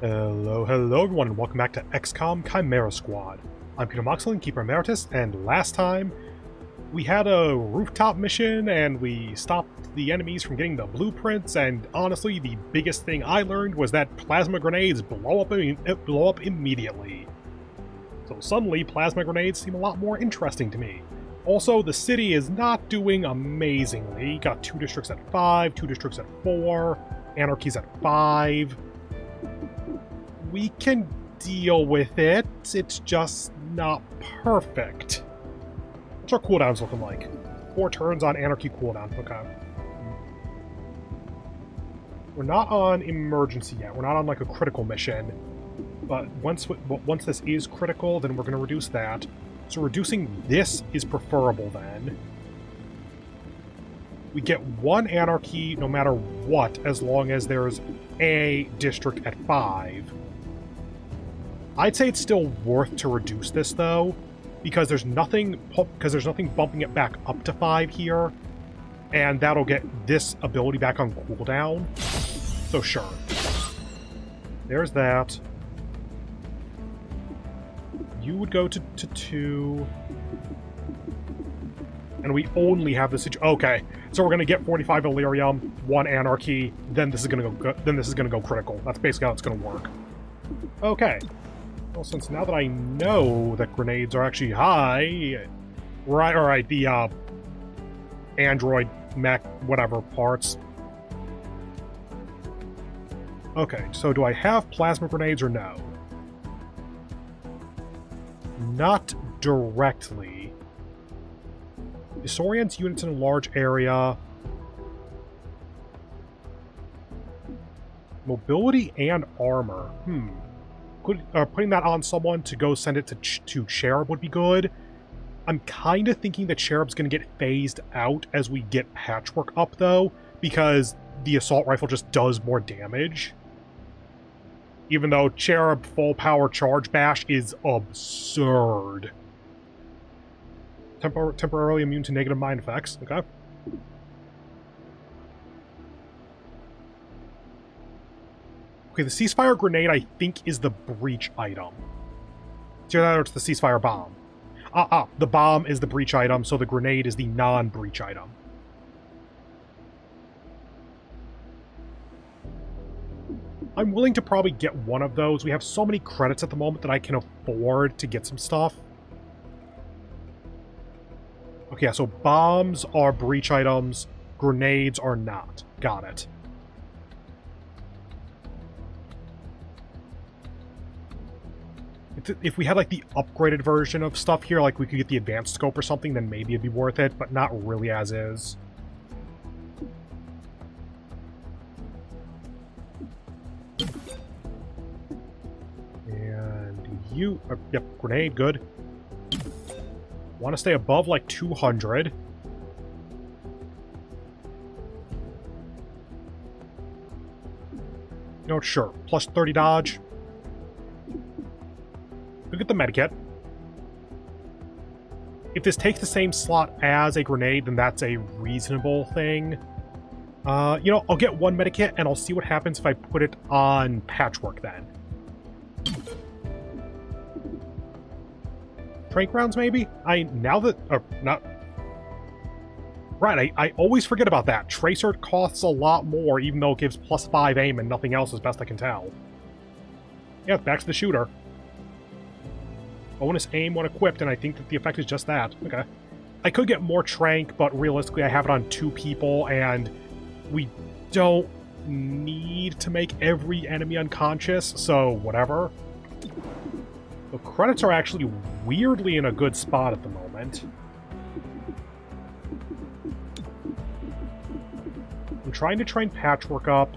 Hello, hello everyone, and welcome back to XCOM Chimera Squad. I'm Peter Moxilin, Keeper Emeritus, and last time we had a rooftop mission and we stopped the enemies from getting the blueprints, and honestly, the biggest thing I learned was that plasma grenades blow up, uh, blow up immediately. So suddenly, plasma grenades seem a lot more interesting to me. Also, the city is not doing amazingly. Got two districts at 5, two districts at 4, anarchies at 5 we can deal with it. It's just not perfect. What's our cooldowns looking like? Four turns on Anarchy cooldown. Okay. We're not on emergency yet. We're not on like a critical mission. But once once this is critical, then we're going to reduce that. So reducing this is preferable then. We get one anarchy no matter what, as long as there's a district at 5. I'd say it's still worth to reduce this though, because there's nothing because there's nothing bumping it back up to five here, and that'll get this ability back on cooldown. So sure. There's that. You would go to, to two. And we only have this Okay, so we're gonna get 45 Elerium, one Anarchy, then this is gonna go then this is gonna go critical. That's basically how it's gonna work. Okay. Well, since now that I know that grenades are actually high... Right, alright, the, uh... Android, mech, whatever parts. Okay, so do I have plasma grenades or no? Not directly. Disorients units in a large area. Mobility and armor. Hmm uh, putting that on someone to go send it to, Ch to Cherub would be good. I'm kind of thinking that Cherub's going to get phased out as we get Patchwork up, though, because the Assault Rifle just does more damage. Even though Cherub full power charge bash is absurd. Tempor temporarily immune to negative mind effects, okay. Okay, the ceasefire grenade, I think, is the breach item. That or it's the ceasefire bomb. Ah, ah, the bomb is the breach item, so the grenade is the non-breach item. I'm willing to probably get one of those. We have so many credits at the moment that I can afford to get some stuff. Okay, so bombs are breach items, grenades are not. Got it. If we had like the upgraded version of stuff here, like we could get the advanced scope or something, then maybe it'd be worth it, but not really as is. And you, uh, yep, grenade, good. Want to stay above like 200. No, sure. Plus 30 dodge. Look at the medikit. If this takes the same slot as a grenade, then that's a reasonable thing. Uh, you know, I'll get one medikit, and I'll see what happens if I put it on Patchwork then. Tranq rounds, maybe? I, now that, not... Right, I, I always forget about that. Tracer costs a lot more, even though it gives plus 5 aim and nothing else as best I can tell. Yeah, back to the shooter. Bonus aim when equipped, and I think that the effect is just that. Okay. I could get more Tranq, but realistically I have it on two people, and we don't need to make every enemy unconscious, so whatever. The credits are actually weirdly in a good spot at the moment. I'm trying to train Patchwork up.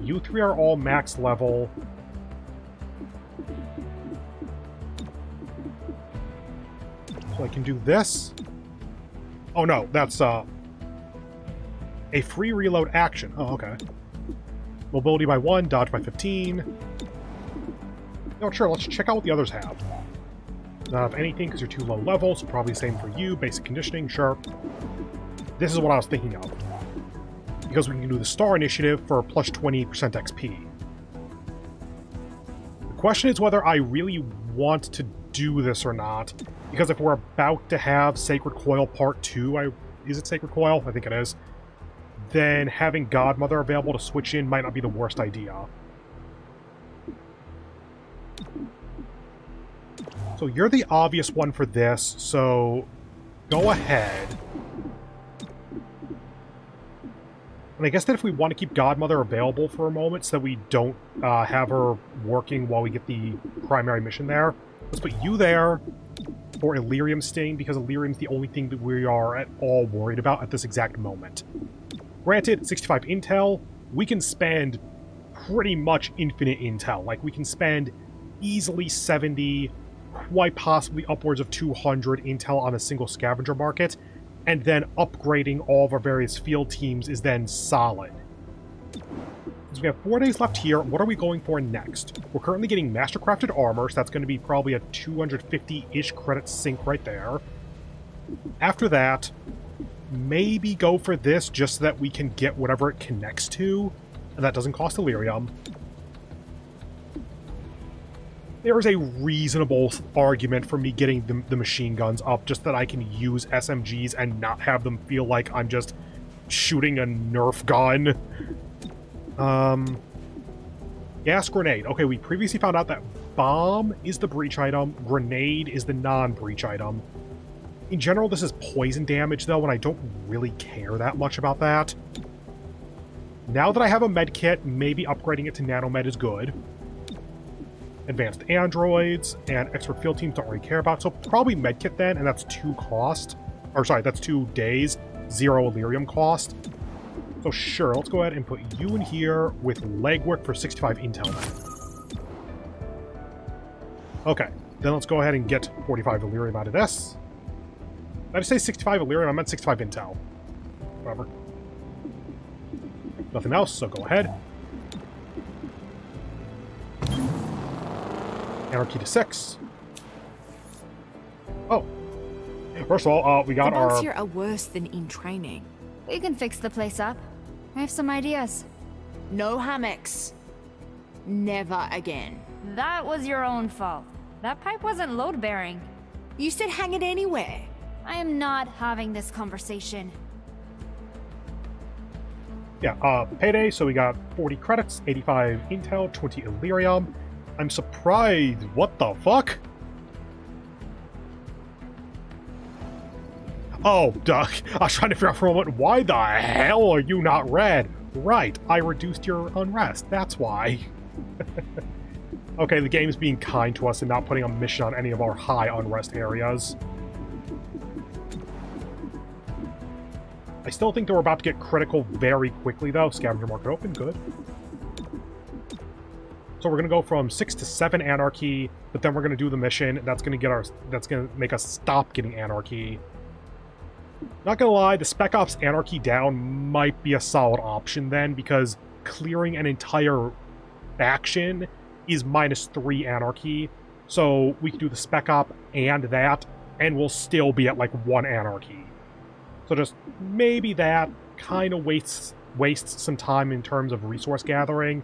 You three are all max level. So I can do this. Oh no, that's uh, a free reload action. Oh, okay. Mobility by 1, dodge by 15. No, sure, let's check out what the others have. Not have anything because you're too low level, so probably same for you. Basic conditioning, sure. This is what I was thinking of. Because we can do the Star Initiative for plus 20% XP. The question is whether I really want to do this or not, because if we're about to have Sacred Coil Part 2, I is it Sacred Coil? I think it is. Then having Godmother available to switch in might not be the worst idea. So you're the obvious one for this, so go ahead. And I guess that if we want to keep Godmother available for a moment so that we don't uh, have her working while we get the primary mission there, let's put you there for Elerium Sting, because Elerium's the only thing that we are at all worried about at this exact moment. Granted, 65 intel, we can spend pretty much infinite intel. Like, we can spend easily 70, quite possibly upwards of 200 intel on a single scavenger market, and then upgrading all of our various field teams is then solid. We have four days left here. What are we going for next? We're currently getting Mastercrafted Armor, so that's going to be probably a 250-ish credit sink right there. After that, maybe go for this just so that we can get whatever it connects to, and that doesn't cost Elerium there is a reasonable argument for me getting the, the, machine guns up just that I can use SMGs and not have them feel like I'm just shooting a Nerf gun. Um, gas grenade. Okay, we previously found out that bomb is the breach item, grenade is the non-breach item. In general, this is poison damage, though, and I don't really care that much about that. Now that I have a med kit, maybe upgrading it to nanomed is good advanced androids, and expert field teams don't really care about. So probably medkit then, and that's two cost. Or sorry, that's two days, zero Elerium cost. So sure, let's go ahead and put you in here with legwork for 65 intel then. Okay, then let's go ahead and get 45 Elerium out of this. Did I say 65 Elerium? I meant 65 intel. Whatever. Nothing else, so go ahead. Anarchy to six. Oh. First of all, uh, we got the our... here are worse than in training. We can fix the place up. I have some ideas. No hammocks. Never again. That was your own fault. That pipe wasn't load-bearing. You said hang it anywhere. I am not having this conversation. Yeah, uh, payday, so we got 40 credits, 85 intel, 20 Elerium, I'm surprised. What the fuck? Oh, duck. I was trying to figure out for a moment, why the hell are you not red? Right, I reduced your unrest. That's why. okay, the game's being kind to us and not putting a mission on any of our high unrest areas. I still think that we're about to get critical very quickly, though. Scavenger market open, good. So we're gonna go from six to seven anarchy, but then we're gonna do the mission. That's gonna get our. That's gonna make us stop getting anarchy. Not gonna lie, the Spec Ops anarchy down might be a solid option then, because clearing an entire faction is minus three anarchy. So we can do the Spec Op and that, and we'll still be at like one anarchy. So just maybe that kind of wastes wastes some time in terms of resource gathering,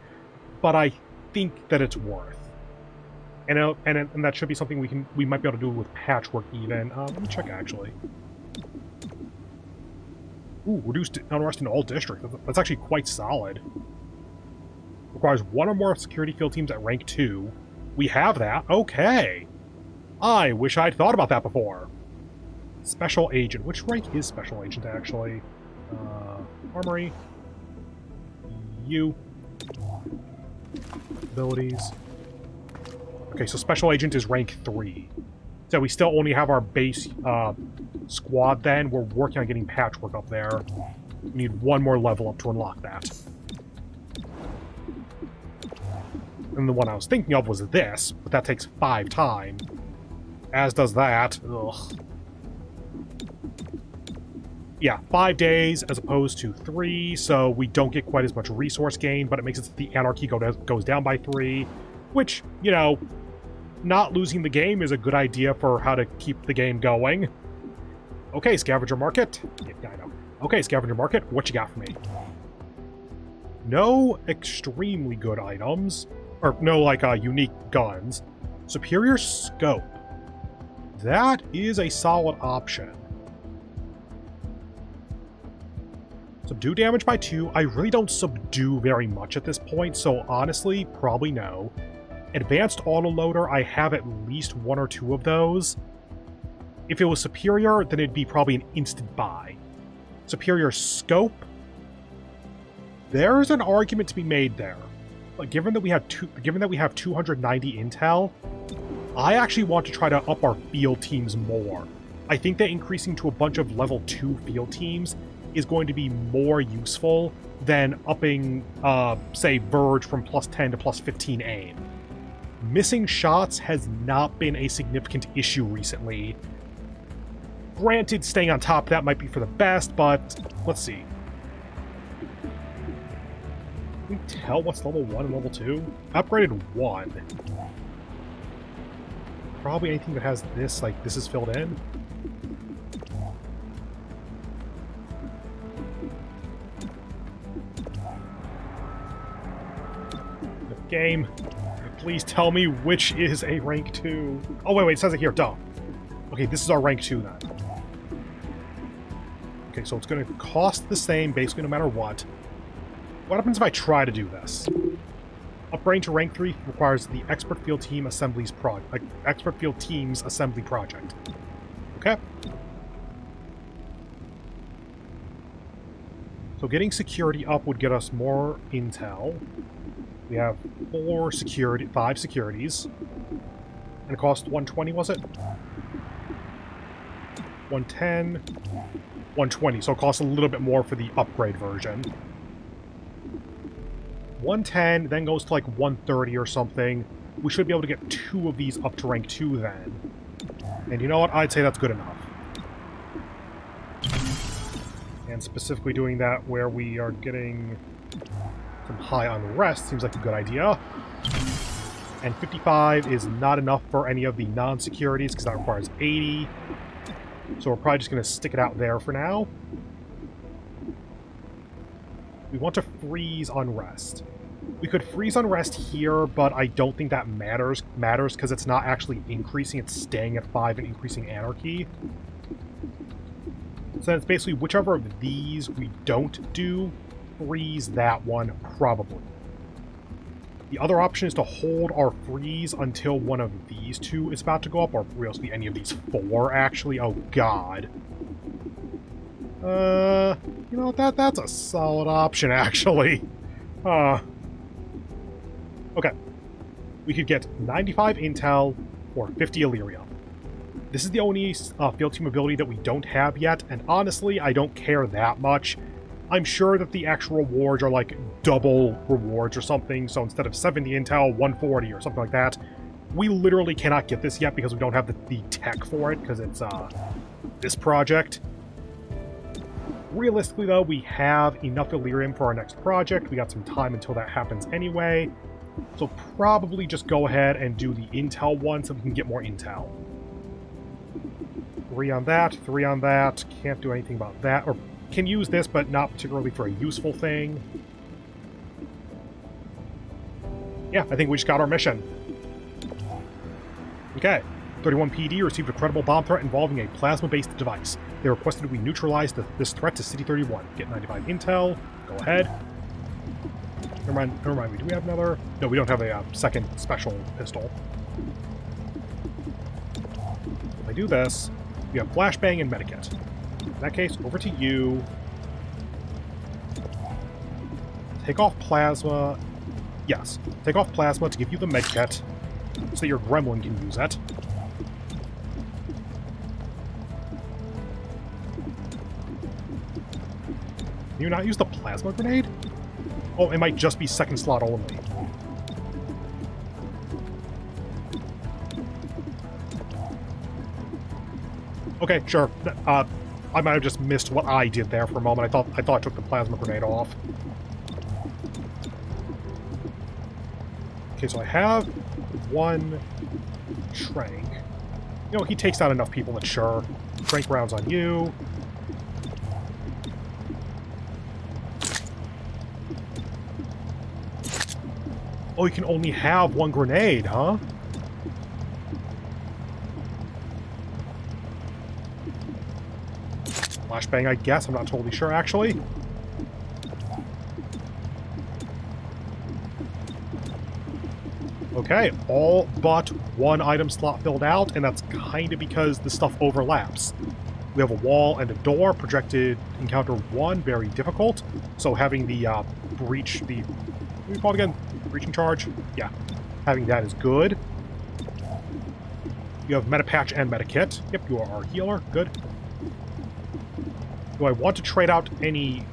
but I think that it's worth. And, it, and, it, and that should be something we can we might be able to do with patchwork even. Uh, let me check actually. Ooh, reduced unrest in all districts. That's actually quite solid. Requires one or more security field teams at rank 2. We have that. Okay. I wish I'd thought about that before. Special Agent. Which rank is Special Agent, actually? Uh, armory. You abilities. Okay, so Special Agent is rank 3. So we still only have our base uh, squad then. We're working on getting Patchwork up there. We need one more level up to unlock that. And the one I was thinking of was this, but that takes five time. As does that. Ugh. Yeah, five days as opposed to three, so we don't get quite as much resource gain, but it makes it so the anarchy go goes down by three, which, you know, not losing the game is a good idea for how to keep the game going. Okay, scavenger market. Okay, scavenger market, what you got for me? No extremely good items. or no like uh, unique guns. Superior scope. That is a solid option. Subdue damage by two. I really don't subdue very much at this point, so honestly, probably no. Advanced autoloader, I have at least one or two of those. If it was superior, then it'd be probably an instant buy. Superior scope, there's an argument to be made there. But given that we have two, given that we have 290 intel, I actually want to try to up our field teams more. I think that increasing to a bunch of level 2 field teams is going to be more useful than upping, uh, say, Verge from plus 10 to plus 15 aim. Missing shots has not been a significant issue recently. Granted, staying on top that might be for the best, but let's see. Can we tell what's level 1 and level 2? Upgraded 1. Probably anything that has this, like, this is filled in. game. Please tell me which is a rank 2. Oh, wait, wait, it says it here. Duh. Okay, this is our rank 2 then. So it's going to cost the same basically no matter what. What happens if I try to do this? Upgrading to rank 3 requires the Expert Field Team Assemblies pro like, uh, Expert Field Team's Assembly Project. Okay. So getting security up would get us more intel. We have four security, five securities. And it cost 120, was it? 110, 120, so it costs a little bit more for the upgrade version. 110, then goes to like 130 or something. We should be able to get two of these up to rank 2 then. And you know what? I'd say that's good enough. And specifically doing that where we are getting some high unrest seems like a good idea. And 55 is not enough for any of the non-securities because that requires 80. So we're probably just going to stick it out there for now. We want to freeze unrest. We could freeze unrest here, but I don't think that matters matters because it's not actually increasing, it's staying at 5 and increasing anarchy. So it's basically whichever of these we don't do freeze that one, probably. The other option is to hold our freeze until one of these two is about to go up, or realistically any of these four, actually. Oh, God. Uh, you know, that that's a solid option, actually. Uh, okay. We could get 95 intel or 50 Elerium. This is the only uh, field team ability that we don't have yet, and honestly, I don't care that much. I'm sure that the actual rewards are like double rewards or something, so instead of 70 intel, 140 or something like that. We literally cannot get this yet because we don't have the, the tech for it, because it's uh, this project. Realistically, though, we have enough Elerium for our next project. We got some time until that happens anyway. So probably just go ahead and do the intel one so we can get more intel. Three on that, three on that. Can't do anything about that. Or can use this, but not particularly for a useful thing. Yeah, I think we just got our mission. Okay. 31 PD received a credible bomb threat involving a plasma-based device. They requested we neutralize the, this threat to City 31. Get 95 intel. Go ahead. Never mind, never mind me. Do we have another? No, we don't have a uh, second special pistol. If I do this, we have flashbang and medikit. In that case, over to you. Take off plasma. Yes, take off plasma to give you the medkit, so that your gremlin can use it. Can you not use the plasma grenade? Oh, it might just be second slot only. Okay, sure. Uh, I might have just missed what I did there for a moment. I thought I thought I took the plasma grenade off. Okay, so I have one Tranq. You know, he takes down enough people that sure. Tranq rounds on you. Oh, you can only have one grenade, huh? Flashbang, I guess. I'm not totally sure, actually. Okay, all but one item slot filled out, and that's kind of because the stuff overlaps. We have a wall and a door, projected encounter one, very difficult. So having the uh, breach, the, what do you call it again? Breaching charge? Yeah, having that is good. You have Metapatch and Medikit. Yep, you are our healer. Good. Do I want to trade out any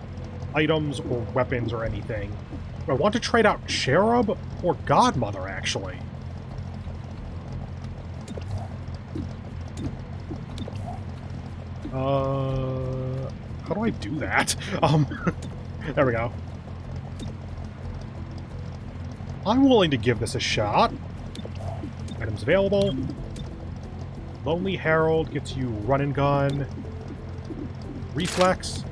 items or weapons or anything? I want to trade out Cherub or Godmother, actually? Uh, how do I do that? Um, there we go. I'm willing to give this a shot. Items available. Lonely Herald gets you run and gun. Reflex.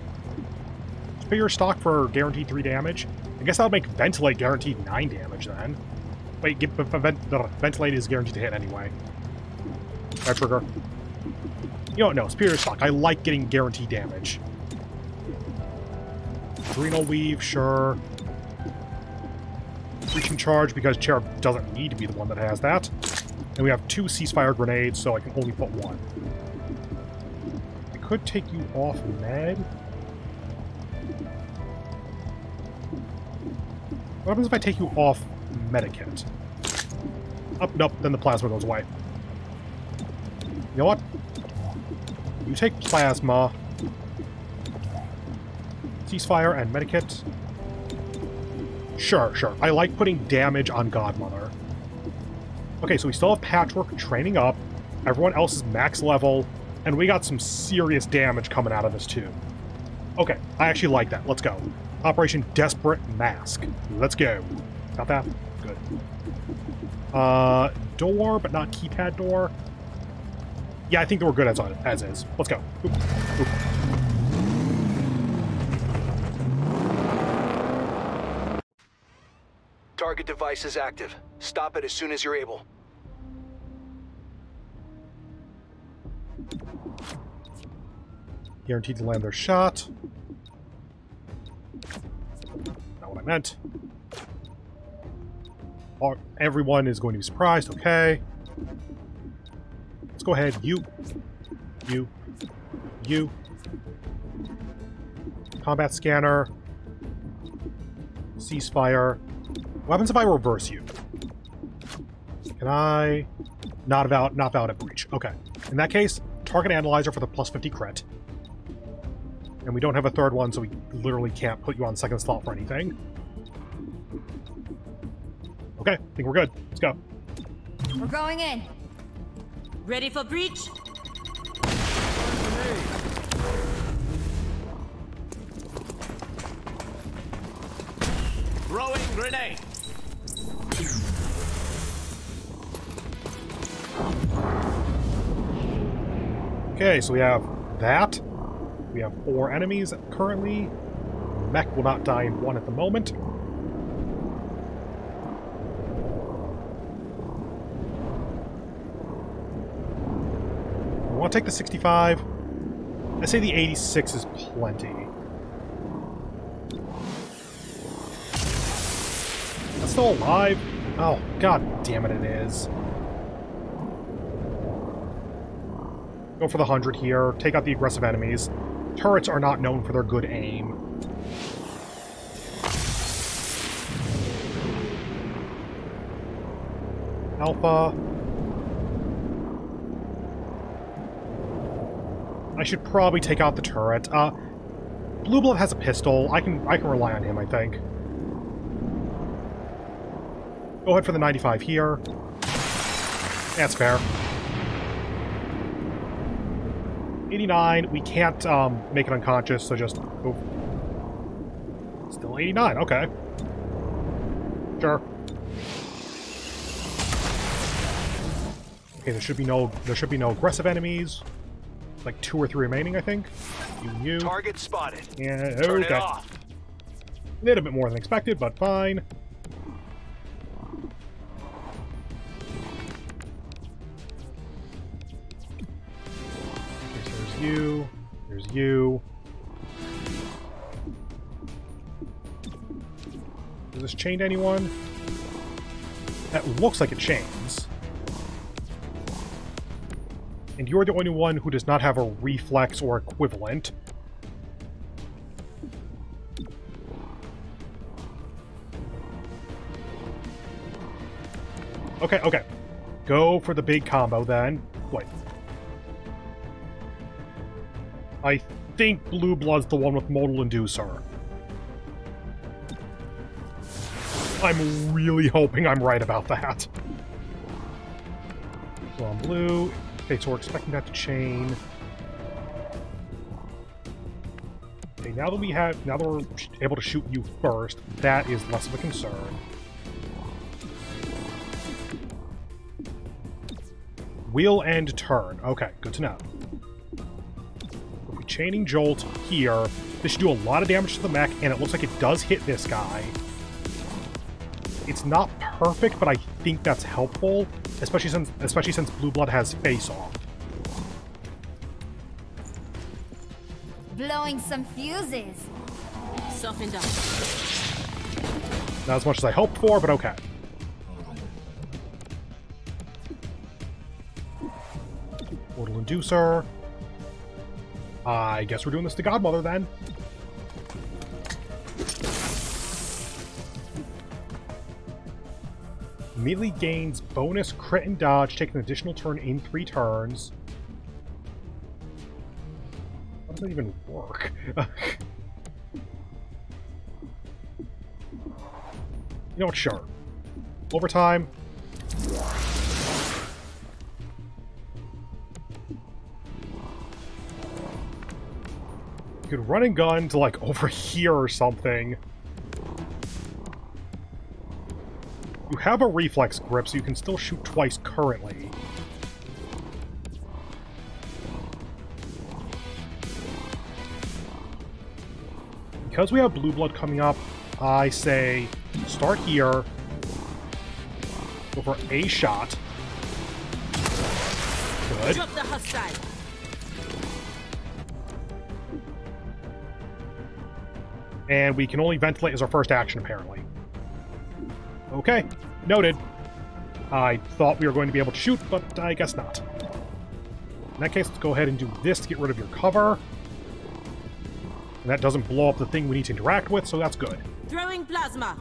Your stock for guaranteed 3 damage. I guess that'll make Ventilate guaranteed 9 damage then. Wait, vent, Ventilate is guaranteed to hit anyway. That trigger. You don't know, Superior Stock. I like getting guaranteed damage. Adrenal Weave, sure. Breaching Charge, because Cherub doesn't need to be the one that has that. And we have two Ceasefire Grenades, so I can only put one. I could take you off med. What happens if I take you off Medikit? Up, oh, nope, then the plasma goes away. You know what? You take plasma, ceasefire, and medikit. Sure, sure. I like putting damage on Godmother. Okay, so we still have Patchwork training up. Everyone else is max level, and we got some serious damage coming out of this too. Okay, I actually like that. Let's go. Operation Desperate Mask. Let's go. Got that? Good. Uh, door, but not keypad door. Yeah, I think we're good as, on, as is. Let's go. Oop. Oop. Target device is active. Stop it as soon as you're able. Guaranteed to land their shot. I meant. Everyone is going to be surprised. Okay. Let's go ahead. You. You. You. Combat scanner. Ceasefire. What happens if I reverse you? Can I... Not about not about a breach. Okay. In that case, target analyzer for the plus 50 crit. And we don't have a third one, so we literally can't put you on second slot for anything. Think we're good. Let's go. We're going in. Ready for breach? Throwing grenade. Okay, so we have that. We have four enemies currently. Mech will not die in one at the moment. Want to take the 65. I say the 86 is plenty. That's still alive? Oh, god damn it, it is. Go for the 100 here. Take out the aggressive enemies. Turrets are not known for their good aim. Alpha. I should probably take out the turret. Uh, Blue has a pistol. I can I can rely on him, I think. Go ahead for the 95 here. That's fair. 89, we can't um, make it unconscious, so just... Oh. Still 89, okay. Sure. Okay, there should be no there should be no aggressive enemies like two or three remaining, I think. You, you. Target spotted. Yeah, oh, okay. Turn it off. A little bit more than expected, but fine. There's you. There's you. Does this chained anyone? That looks like it chains. And you're the only one who does not have a reflex or equivalent. Okay, okay. Go for the big combo then. Wait. I think Blue Blood's the one with Modal Inducer. I'm really hoping I'm right about that. So on blue. Okay, so we're expecting that to chain. Okay, now that we have, now that we're able to shoot you first, that is less of a concern. Wheel and turn. Okay, good to know. If we chaining Jolt here, this should do a lot of damage to the mech, and it looks like it does hit this guy. It's not perfect, but I think that's helpful, especially since especially since Blue Blood has face off. Blowing some fuses. Softened up. Not as much as I hoped for, but okay. Mortal Inducer. I guess we're doing this to Godmother then. Immediately gains bonus crit and dodge, take an additional turn in three turns. How does that even work? you know what, sure. Overtime. You could run and gun to, like, over here or something. You have a reflex grip, so you can still shoot twice currently. Because we have Blue Blood coming up, I say start here, go for a shot. Good. Drop the hostile. And we can only ventilate as our first action, apparently. Okay, noted. I thought we were going to be able to shoot, but I guess not. In that case, let's go ahead and do this to get rid of your cover. And that doesn't blow up the thing we need to interact with, so that's good. Throwing plasma.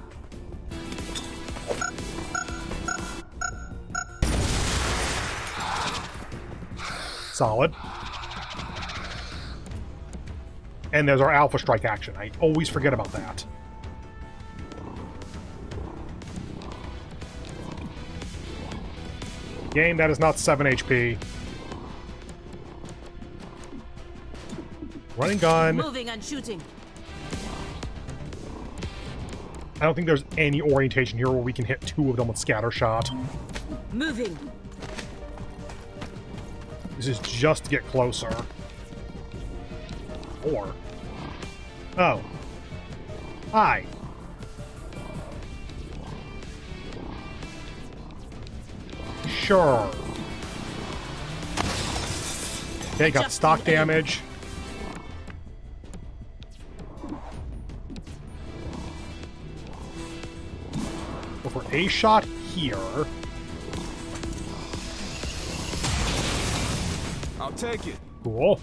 Solid. And there's our Alpha Strike action. I always forget about that. Game, that is not 7 HP. Running gun. Moving and shooting. I don't think there's any orientation here where we can hit two of them with scatter shot. Moving. This is just to get closer. Or. Oh. Hi. Sure. Okay, got Just stock damage. Go for a shot here. I'll take it. Cool.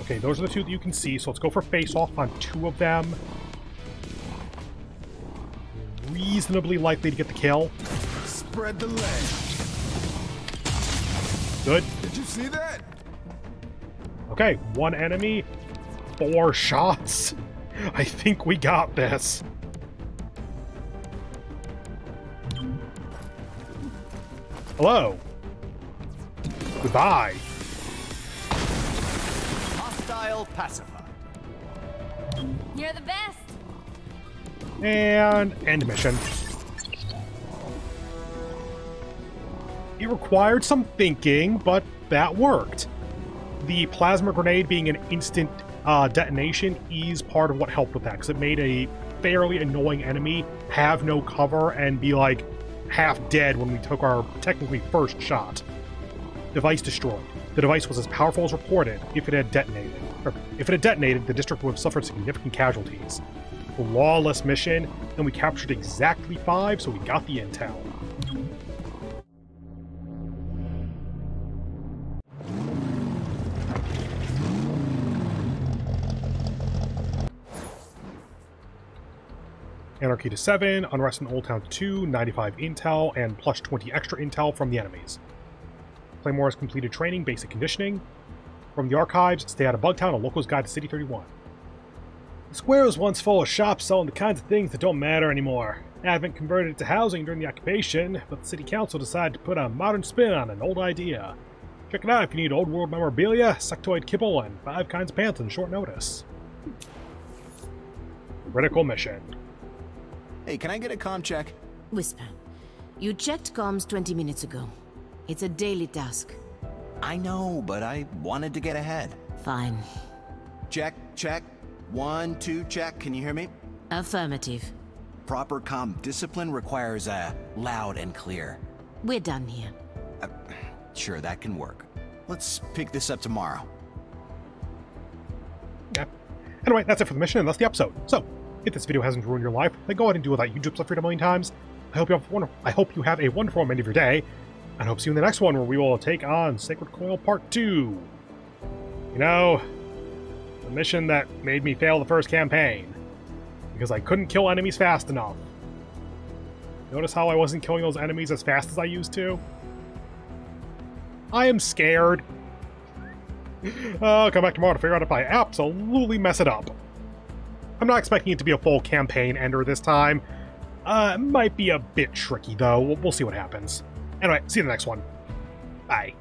Okay, those are the two that you can see, so let's go for face-off on two of them. Reasonably likely to get the kill. Spread the leg. Good. Did you see that? Okay, one enemy, four shots. I think we got this. Hello. Goodbye. Hostile pacifier. You're the best. And end mission. It required some thinking, but that worked. The plasma grenade being an instant uh, detonation is part of what helped with that, because it made a fairly annoying enemy have no cover and be like, half dead when we took our technically first shot. Device destroyed. The device was as powerful as reported if it had detonated. Or, if it had detonated, the district would have suffered significant casualties. Flawless mission, and we captured exactly five, so we got the intel. Anarchy to 7, Unrest in Old Town to 2, 95 intel, and plus 20 extra intel from the enemies. Claymore has completed training, basic conditioning. From the archives, Stay Out of Bugtown, a local's guide to City 31. The square was once full of shops selling the kinds of things that don't matter anymore. Advent converted it to housing during the occupation, but the city council decided to put a modern spin on an old idea. Check it out if you need old world memorabilia, sectoid kibble, and five kinds of pants on short notice. Critical mission. Hey, can I get a com check? Whisper. You checked comms 20 minutes ago. It's a daily task. I know, but I wanted to get ahead. Fine. Check, check. One, two, check. Can you hear me? Affirmative. Proper com discipline requires a loud and clear. We're done here. Uh, sure, that can work. Let's pick this up tomorrow. Yeah. Anyway, that's it for the mission, and that's the episode. So, if this video hasn't ruined your life, then go ahead and do what that YouTube stuff for a million times. I hope you have a wonderful, I hope you have a wonderful end of your day, and I hope to see you in the next one where we will take on Sacred Coil Part 2. You know, the mission that made me fail the first campaign. Because I couldn't kill enemies fast enough. Notice how I wasn't killing those enemies as fast as I used to? I am scared. I'll come back tomorrow to figure out if I absolutely mess it up. I'm not expecting it to be a full campaign ender this time. Uh, it might be a bit tricky, though. We'll, we'll see what happens. Anyway, see you in the next one. Bye.